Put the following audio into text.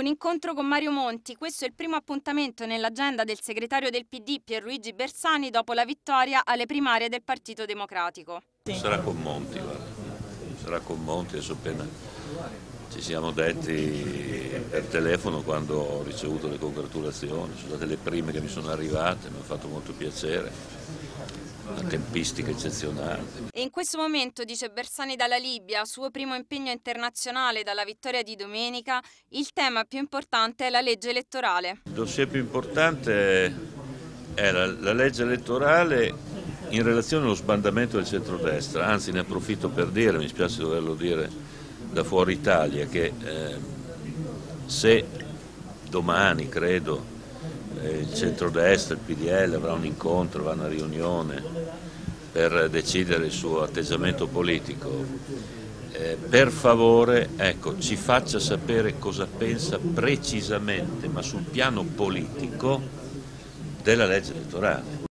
Un incontro con Mario Monti, questo è il primo appuntamento nell'agenda del segretario del PD Pierluigi Bersani dopo la vittoria alle primarie del Partito Democratico. Sarà con Monti, guarda. sarà con Monti, adesso appena ci siamo detti per telefono quando ho ricevuto le congratulazioni, sono state le prime che mi sono arrivate, mi ha fatto molto piacere tempistica eccezionale. E in questo momento, dice Bersani dalla Libia, suo primo impegno internazionale dalla vittoria di domenica, il tema più importante è la legge elettorale. Il dossier più importante è la, la legge elettorale in relazione allo sbandamento del centrodestra, anzi ne approfitto per dire, mi spiace doverlo dire da fuori Italia, che eh, se domani, credo, il centrodestra, il PDL avrà un incontro, avrà una riunione per decidere il suo atteggiamento politico. Eh, per favore ecco, ci faccia sapere cosa pensa precisamente, ma sul piano politico, della legge elettorale.